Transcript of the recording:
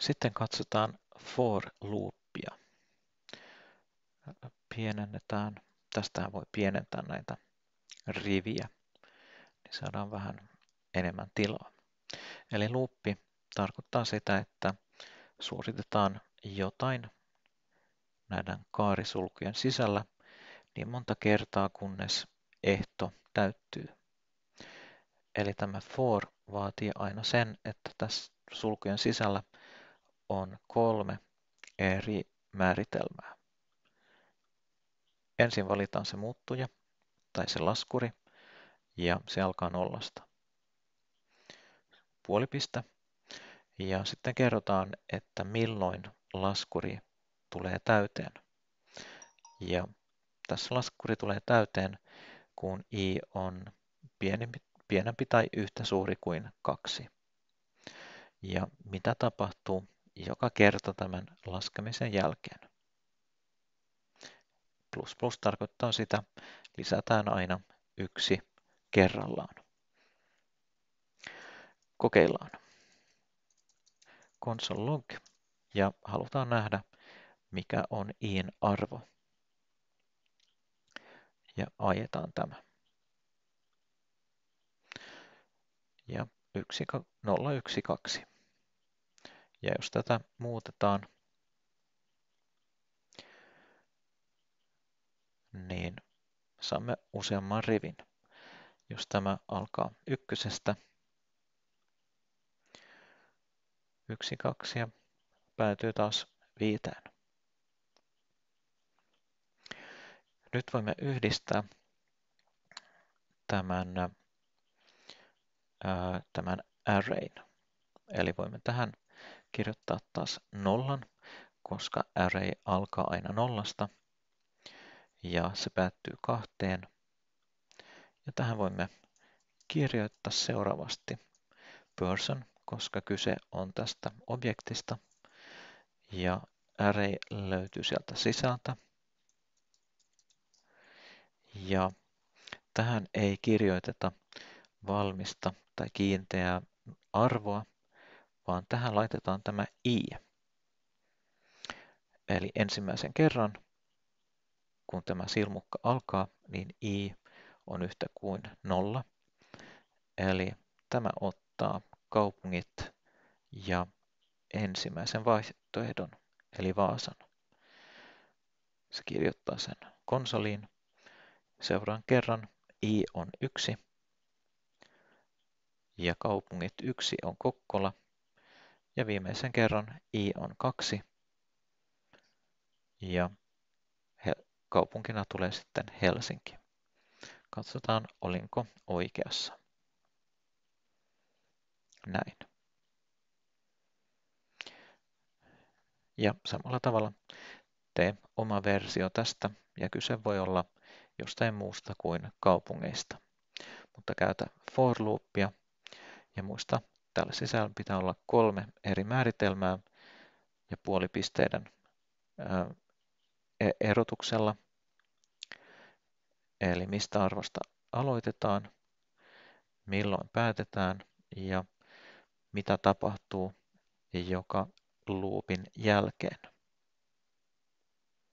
Sitten katsotaan for loopia. Pienennetään. Tästä voi pienentää näitä riviä, niin saadaan vähän enemmän tilaa. Eli luuppi tarkoittaa sitä, että suoritetaan jotain näiden kaarisulkujen sisällä niin monta kertaa, kunnes ehto täyttyy. Eli tämä for vaatii aina sen, että tässä sulkujen sisällä on kolme eri määritelmää. Ensin valitaan se muuttuja tai se laskuri ja se alkaa nollasta. Puolipiste ja sitten kerrotaan, että milloin laskuri tulee täyteen. Ja tässä laskuri tulee täyteen, kun i on pienempi, pienempi tai yhtä suuri kuin kaksi. Ja mitä tapahtuu joka kerta tämän laskemisen jälkeen? Plus plus tarkoittaa sitä, lisätään aina yksi kerrallaan. Kokeillaan. Console log ja halutaan nähdä, mikä on iin arvo. Ja ajetaan tämä. Ja 012. Ja jos tätä muutetaan, niin saamme useamman rivin. Jos tämä alkaa ykkösestä, yksi, kaksi ja päätyy taas viiteen. Nyt voimme yhdistää tämän, tämän arrayn. Eli voimme tähän kirjoittaa taas nollan, koska array alkaa aina nollasta ja se päättyy kahteen. Ja tähän voimme kirjoittaa seuraavasti person, koska kyse on tästä objektista. Ja array löytyy sieltä sisältä. Ja tähän ei kirjoiteta valmista tai kiinteää arvoa, vaan tähän laitetaan tämä i. Eli ensimmäisen kerran, kun tämä silmukka alkaa, niin i on yhtä kuin nolla. Eli tämä ottaa kaupungit ja ensimmäisen vaihtoehdon, eli Vaasan. Se kirjoittaa sen konsoliin. Seuraan kerran i on yksi ja kaupungit yksi on Kokkola ja viimeisen kerran i on kaksi ja kaupunkina tulee sitten Helsinki. Katsotaan, olinko oikeassa. Näin. Ja samalla tavalla tee oma versio tästä ja kyse voi olla jostain muusta kuin kaupungeista. Mutta käytä for loopia ja muista, täällä sisällä pitää olla kolme eri määritelmää ja puolipisteiden e-, erotuksella. Eli mistä arvosta aloitetaan, milloin päätetään ja mitä tapahtuu joka loopin jälkeen.